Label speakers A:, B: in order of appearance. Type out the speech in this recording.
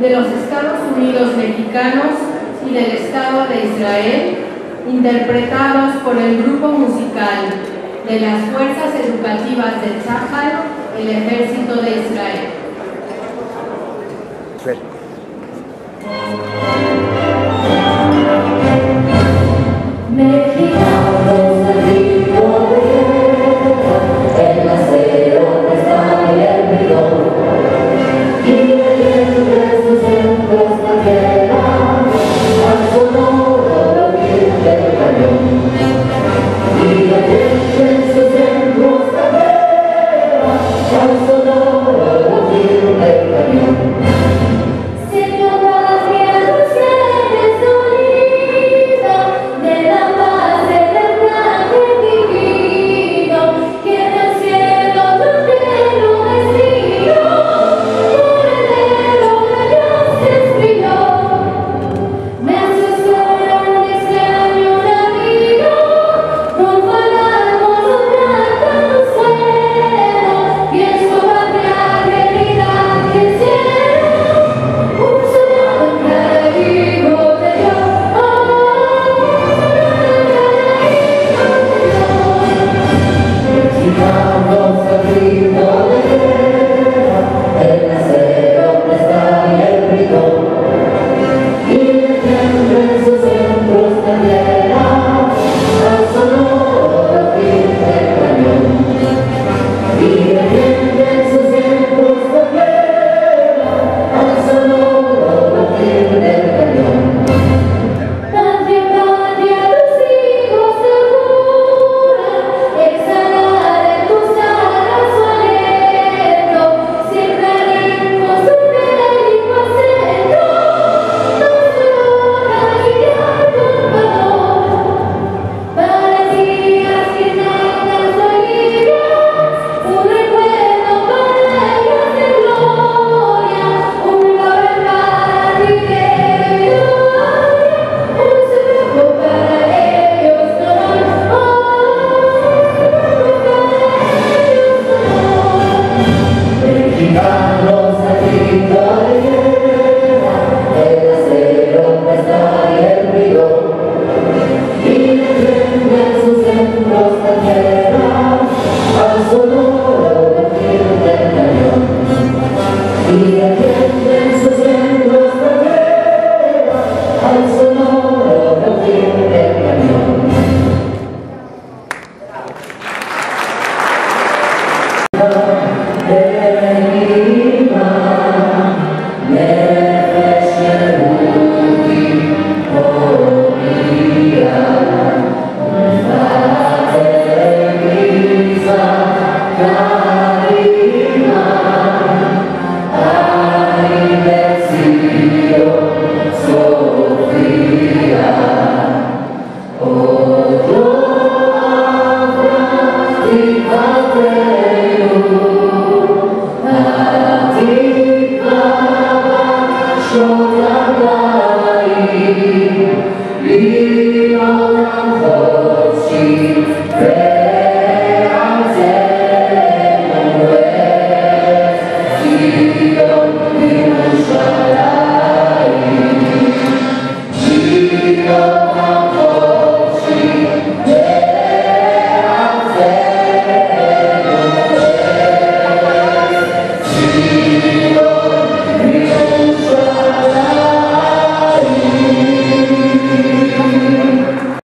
A: de los Estados Unidos mexicanos y del Estado de Israel, interpretados por el grupo musical de las Fuerzas Educativas de Tzahal, el Ejército de Israel.
B: Carlos Aguilar. She